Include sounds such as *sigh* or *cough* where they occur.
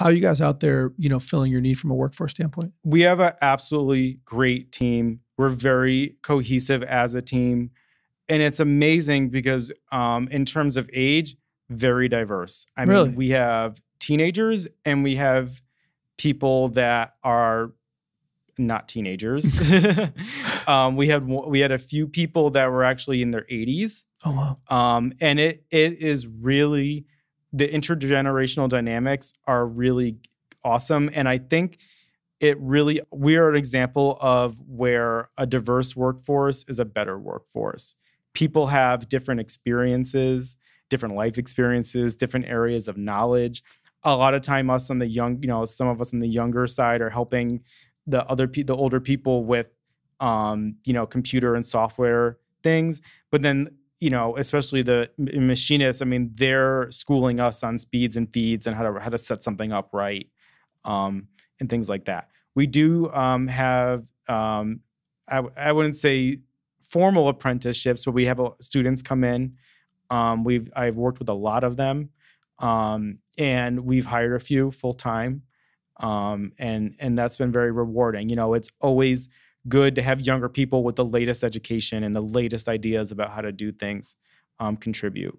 How are you guys out there, you know, filling your need from a workforce standpoint? We have an absolutely great team. We're very cohesive as a team. And it's amazing because um, in terms of age, very diverse. I Really? mean, we have teenagers and we have people that are not teenagers. *laughs* *laughs* um, we had we had a few people that were actually in their 80s, Oh wow. um, and it it is really the intergenerational dynamics are really awesome, and I think it really we are an example of where a diverse workforce is a better workforce. People have different experiences, different life experiences, different areas of knowledge. A lot of time, us on the young, you know, some of us on the younger side are helping the other pe- the older people with um, you know, computer and software things. But then, you know, especially the machinists, I mean, they're schooling us on speeds and feeds and how to how to set something up right, um, and things like that. We do um, have um, I, I wouldn't say formal apprenticeships, but we have students come in. Um, we've I've worked with a lot of them, um, and we've hired a few full time, um, and and that's been very rewarding. You know, it's always good to have younger people with the latest education and the latest ideas about how to do things um, contribute.